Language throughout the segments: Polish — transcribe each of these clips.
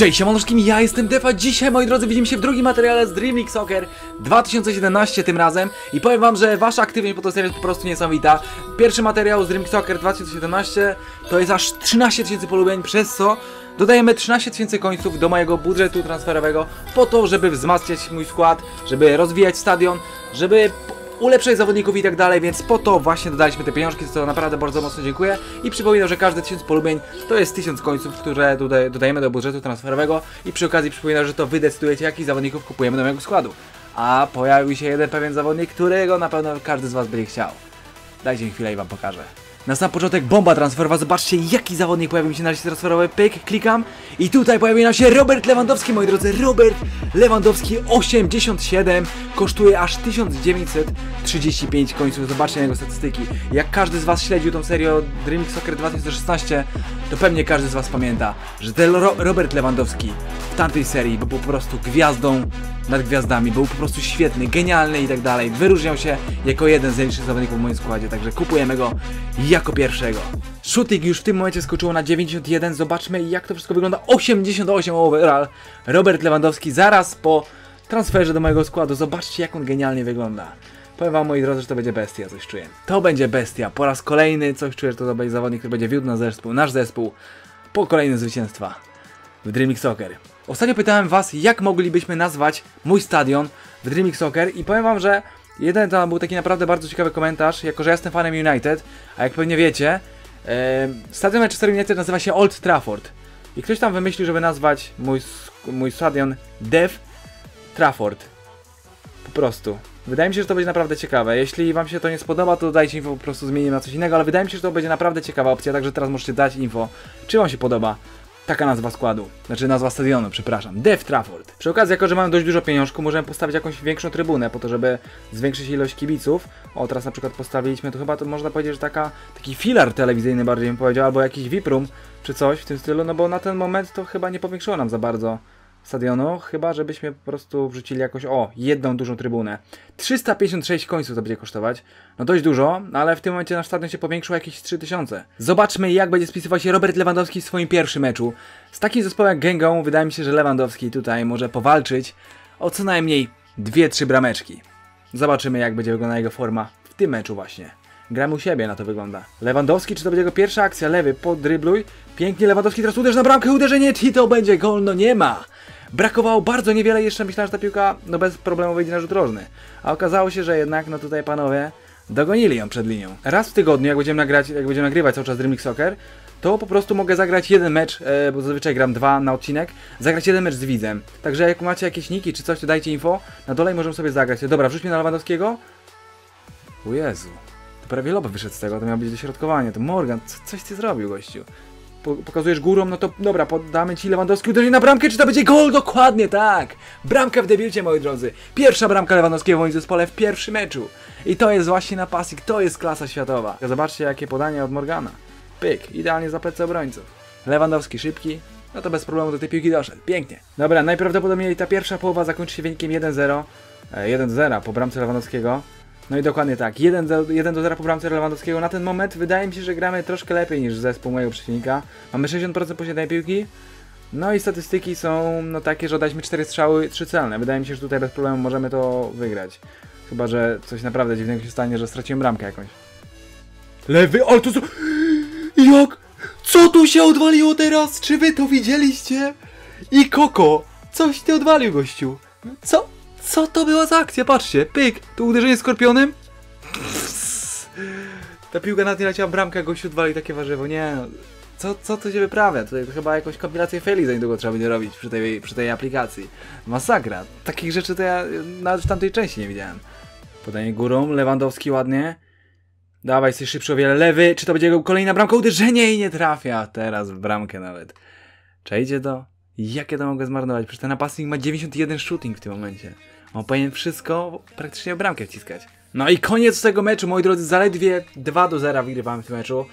Cześć, siemaneczkim, ja jestem Defa. Dzisiaj, moi drodzy, widzimy się w drugim materiale z Dream League Soccer 2017 tym razem i powiem wam, że wasza aktywność po to jest po prostu niesamowita. Pierwszy materiał z Dream League Soccer 2017 to jest aż 13 tysięcy polubień, przez co dodajemy 13 tysięcy końców do mojego budżetu transferowego po to, żeby wzmacniać mój skład, żeby rozwijać stadion, żeby ulepszać zawodników i tak dalej, więc po to właśnie dodaliśmy te pieniążki, za co naprawdę bardzo mocno dziękuję i przypominam, że każdy tysiąc polubień to jest tysiąc końców, które dodajemy do budżetu transferowego i przy okazji przypominam, że to wy decydujecie, jakich zawodników kupujemy do mojego składu. A pojawił się jeden pewien zawodnik, którego na pewno każdy z was będzie chciał. Dajcie mi chwilę i wam pokażę. Na sam początek bomba transferowa, zobaczcie jaki zawodnik pojawił się na liście transferowej, pyk, klikam. I tutaj pojawił nam się Robert Lewandowski, moi drodzy, Robert Lewandowski 87, kosztuje aż 1935 końców, zobaczcie na jego statystyki. Jak każdy z was śledził tą serię Dream Soccer 2016, to pewnie każdy z was pamięta, że ten Ro Robert Lewandowski w tamtej serii był po prostu gwiazdą nad gwiazdami, był po prostu świetny, genialny i tak dalej. Wyróżniał się jako jeden z najlepszych zawodników w moim składzie, także kupujemy go jako pierwszego. Shooting już w tym momencie skoczyło na 91, zobaczmy jak to wszystko wygląda. 88 overall. Robert Lewandowski zaraz po transferze do mojego składu. Zobaczcie jak on genialnie wygląda. Powiem wam moi drodzy, że to będzie bestia, coś czuję. To będzie bestia. Po raz kolejny coś czuję, że to będzie zawodnik, który będzie wiódł na zespół, nasz zespół po kolejne zwycięstwa w Dreaming Soccer. Ostatnio pytałem was, jak moglibyśmy nazwać mój stadion w Dreaming Soccer i powiem wam, że jeden to był taki naprawdę bardzo ciekawy komentarz, jako że ja jestem fanem United, a jak pewnie wiecie, e, stadion Manchester United nazywa się Old Trafford. I ktoś tam wymyślił, żeby nazwać mój, mój stadion Dev Trafford. Po prostu. Wydaje mi się, że to będzie naprawdę ciekawe. Jeśli wam się to nie spodoba, to dajcie info, po prostu zmienimy na coś innego, ale wydaje mi się, że to będzie naprawdę ciekawa opcja, także teraz możecie dać info, czy wam się podoba taka nazwa składu. Znaczy nazwa stadionu, przepraszam. Dev Trafford. Przy okazji, jako że mamy dość dużo pieniążków, możemy postawić jakąś większą trybunę po to, żeby zwiększyć ilość kibiców. O, teraz na przykład postawiliśmy, to chyba to można powiedzieć, że taka, taki filar telewizyjny bardziej bym powiedział, albo jakiś VIP room, czy coś w tym stylu, no bo na ten moment to chyba nie powiększyło nam za bardzo stadionu, chyba żebyśmy po prostu wrzucili jakoś, o, jedną dużą trybunę. 356 końców to będzie kosztować, no dość dużo, ale w tym momencie nasz stadion się powiększył jakieś 3000. Zobaczmy jak będzie spisywał się Robert Lewandowski w swoim pierwszym meczu. Z takim zespołem jak Gęgą wydaje mi się, że Lewandowski tutaj może powalczyć o co najmniej 2-3 brameczki. Zobaczymy jak będzie wyglądała jego forma w tym meczu właśnie. Gramy u siebie, na to wygląda. Lewandowski, czy to będzie jego pierwsza akcja? Lewy, podrybluj. Pięknie Lewandowski teraz uderz na bramkę, uderzenie, czy to będzie gol? No nie ma. Brakowało bardzo niewiele, jeszcze myślałem, że ta piłka no bez problemu wyjdzie na rzut rożny. A okazało się, że jednak, no tutaj panowie, dogonili ją przed linią. Raz w tygodniu, jak będziemy, nagrać, jak będziemy nagrywać cały czas Dream League Soccer, to po prostu mogę zagrać jeden mecz, e, bo zazwyczaj gram dwa na odcinek, zagrać jeden mecz z widzem. Także jak macie jakieś niki czy coś, to dajcie info, na dole i możemy sobie zagrać. Dobra, wrzućmy na Lewandowskiego. O Jezu, prawie lob wyszedł z tego, to miało być dośrodkowanie. To Morgan, co, coś ty zrobił, gościu po, pokazujesz górą, no to dobra, poddamy ci Lewandowski uderzenie na bramkę, czy to będzie gol? Dokładnie tak! Bramka w debiucie, moi drodzy. Pierwsza bramka Lewandowskiego w moim zespole w pierwszym meczu. I to jest właśnie napastnik, to jest klasa światowa. Zobaczcie, jakie podanie od Morgana. Pyk, idealnie za plecy obrońców. Lewandowski szybki, no to bez problemu do tej piłki doszedł. Pięknie. Dobra, najprawdopodobniej ta pierwsza połowa zakończy się wynikiem 1-0. 1-0 e, po bramce Lewandowskiego. No i dokładnie tak, 1 do, 1 do 0 po bramce Lewandowskiego. Na ten moment wydaje mi się, że gramy troszkę lepiej niż zespół mojego przeciwnika. Mamy 60% posiadanej piłki. No i statystyki są no takie, że daliśmy 4 strzały, 3 celne. Wydaje mi się, że tutaj bez problemu możemy to wygrać. Chyba, że coś naprawdę dziwnego się stanie, że straciłem bramkę jakąś. Lewy, ale to co? Jak? Co tu się odwaliło teraz? Czy wy to widzieliście? I Koko! Coś ty odwalił, gościu. Co? Co to była za akcja? Patrzcie, pyk, tu uderzenie skorpionem. Ta piłka na nie leciała bramka, gościu odwalił takie warzywo. Nie. Co, co to się wyprawia? Tutaj chyba jakąś kompilację faili za niedługo trzeba będzie robić przy tej, przy tej aplikacji. Masakra. Takich rzeczy to ja nawet w tamtej części nie widziałem. Podanie górą, Lewandowski ładnie. Dawaj, jesteś szybszy o wiele. Lewy, czy to będzie kolejna bramka? Uderzenie i nie trafia. Teraz w bramkę nawet. Przejdzie to? Jakie to mogę zmarnować? Przecież ten napastnik ma 91 shooting w tym momencie. On powinien wszystko praktycznie o bramkę wciskać. No i koniec tego meczu, moi drodzy, zaledwie 2 do 0 wygrywamy w tym meczu.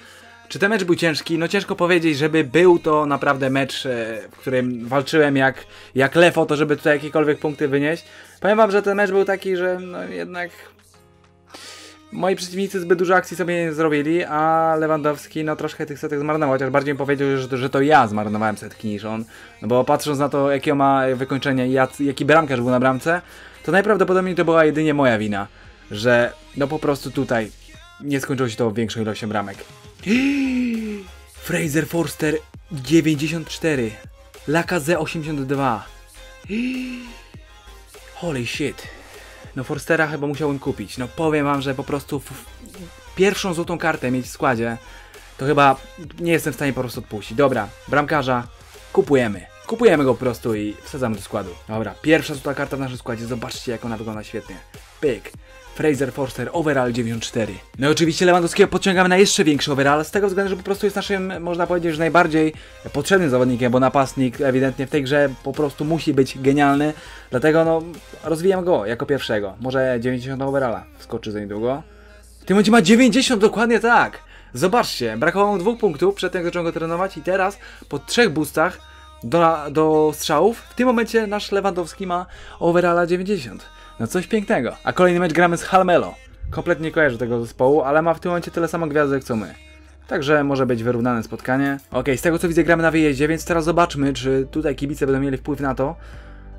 Czy ten mecz był ciężki? No ciężko powiedzieć, żeby był to naprawdę mecz, e, w którym walczyłem jak, jak lew o to, żeby tutaj jakiekolwiek punkty wynieść. Powiem wam, że ten mecz był taki, że no jednak moi przeciwnicy zbyt dużo akcji sobie nie zrobili, a Lewandowski no troszkę tych setek zmarnował, chociaż bardziej mi powiedział, że, to- że to ja zmarnowałem setki niż on. No bo patrząc na to, jakie ma wykończenie i jak, jaki bramkarz był na bramce, to najprawdopodobniej to była jedynie moja wina, że no po prostu tutaj nie skończyło się to większą ilością bramek. Fraser Forster 94, Lacazette 82. Holy shit. No Forstera chyba musiałbym kupić. No powiem wam, że po prostu pierwszą złotą kartę mieć w składzie, to chyba nie jestem w stanie po prostu odpuścić. Dobra, bramkarza kupujemy. Kupujemy go po prostu i wsadzamy do składu. Dobra, pierwsza złota karta w naszym składzie. Zobaczcie jak ona wygląda świetnie. Pyk. Fraser Forster, overall 94. No i oczywiście Lewandowskiego podciągamy na jeszcze większy overall, z tego względu, że po prostu jest naszym, można powiedzieć, że najbardziej potrzebnym zawodnikiem, bo napastnik ewidentnie w tej grze po prostu musi być genialny, dlatego no rozwijam go jako pierwszego. Może 90 overalla wskoczy za niedługo. W tym momencie ma 90, dokładnie tak! Zobaczcie, brakowało mu dwóch punktów przed tym, jak zacząłem go trenować i teraz po trzech boostach do, do strzałów, w tym momencie nasz Lewandowski ma overalla 90. No coś pięknego. A kolejny mecz gramy z Halmelo. Kompletnie nie kojarzę tego zespołu, ale ma w tym momencie tyle samo gwiazdek co my. Także może być wyrównane spotkanie. Okej, z tego co widzę gramy na wyjeździe, więc teraz zobaczmy, czy tutaj kibice będą mieli wpływ na to,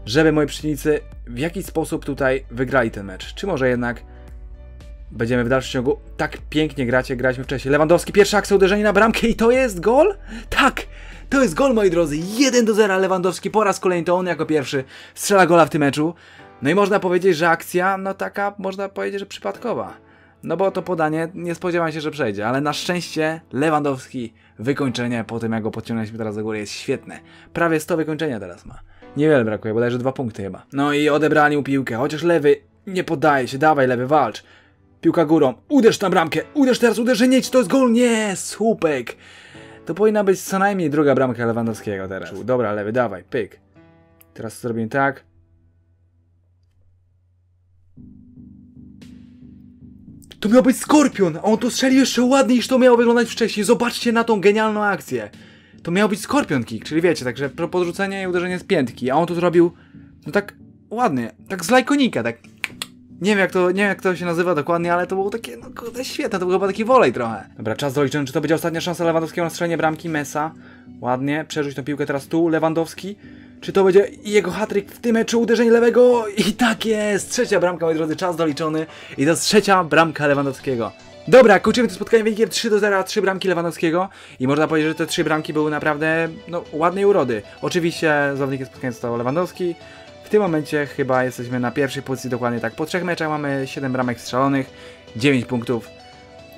żeby moi przeciwnicy w jakiś sposób tutaj wygrali ten mecz. Czy może jednak będziemy w dalszym ciągu tak pięknie jak graliśmy wcześniej. Lewandowski, pierwsza akcja, uderzenie na bramkę i to jest gol? Tak! To jest gol, moi drodzy. 1 do 0 Lewandowski. Po raz kolejny to on jako pierwszy strzela gola w tym meczu. No i można powiedzieć, że akcja, no taka, można powiedzieć, że przypadkowa. No bo to podanie nie spodziewałem się, że przejdzie, ale na szczęście Lewandowski wykończenie po tym, jak go podciągnęliśmy teraz do góry jest świetne. Prawie 100 wykończenia teraz ma. Niewiele brakuje, bodajże dwa punkty chyba. No i odebrali mu piłkę, chociaż lewy nie poddaje się, dawaj lewy, walcz. Piłka górą, uderz na bramkę, uderz teraz, uderzenie, czy to jest gol? Nie, słupek. To powinna być co najmniej druga bramka Lewandowskiego teraz. Dobra, lewy, dawaj, pyk. Teraz zrobimy tak. To miał być Skorpion, a on to strzelił jeszcze ładniej niż to miało wyglądać wcześniej. Zobaczcie na tą genialną akcję. To miał być Skorpion kick, czyli wiecie, także podrzucenie i uderzenie z piętki, a on tu zrobił, no tak ładnie, tak z lajkonika, tak. Nie wiem jak to, nie wiem jak to się nazywa dokładnie, ale to było takie, no kurde, świetne, to był chyba taki wolej trochę. Dobra, czas doliczony, czy to będzie ostatnia szansa Lewandowskiego na strzelenie bramki, Mesa, ładnie, przerzuć tę piłkę teraz tu, Lewandowski, czy to będzie jego hatryk w tym meczu, uderzenie lewego i tak jest, trzecia bramka, moi drodzy, czas doliczony i to jest trzecia bramka Lewandowskiego. Dobra, kończymy to spotkanie wynikiem 3 do 0, 3 bramki Lewandowskiego i można powiedzieć, że te trzy bramki były naprawdę no, ładnej urody. Oczywiście zawodnikiem spotkania został Lewandowski. W tym momencie chyba jesteśmy na pierwszej pozycji dokładnie tak. Po trzech meczach mamy 7 bramek strzelonych, 9 punktów.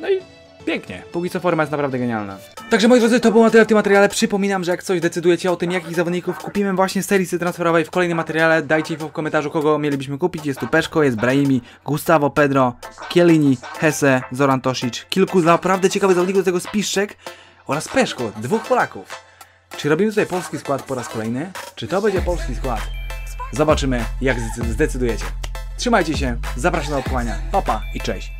No i pięknie. Póki co forma jest naprawdę genialna. Także moi drodzy, to był materiał w tym materiale. Przypominam, że jak coś decydujecie o tym, jakich zawodników kupimy właśnie z serii transferowej w kolejnym materiale, dajcie info w komentarzu, kogo mielibyśmy kupić. Jest tu Peszko, jest Brahimi, Gustavo, Pedro, Kielini, Hesse, Zoran Tosic. Kilku naprawdę ciekawych zawodników do tego spiszczek oraz Peszko, dwóch Polaków. Czy robimy tutaj polski skład po raz kolejny? Czy to będzie polski skład? Zobaczymy, jak zdecy- zdecydujecie. Trzymajcie się, zapraszam do odpłania. Papa i cześć.